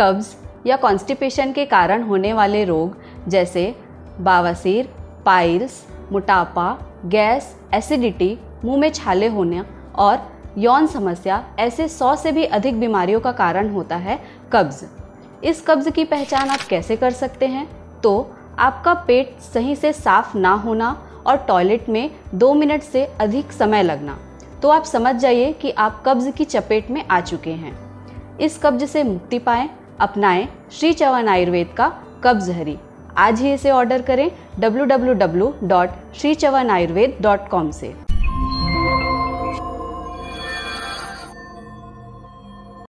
कब्ज़ या कॉन्स्टिपेशन के कारण होने वाले रोग, जैसे बावासीर पाइल्स मोटापा, गैस एसिडिटी मुँह में छाले होने और यौन समस्या, ऐसे सौ से भी अधिक बीमारियों का कारण होता है कब्ज़। इस कब्ज़ की पहचान आप कैसे कर सकते हैं? तो आपका पेट सही से साफ़ ना होना और टॉयलेट में दो मिनट से अधिक समय लगना। तो आप समझ जाइए कि आप कब्ज़ की चपेट में आ चुके हैं। इस कब्ज़ से मुक्ति पाएँ अपनाएँ श्री चवन आयुर्वेद का कब्ज़ हरी आज ही इसे ऑर्डर करें डब्ल्यू से।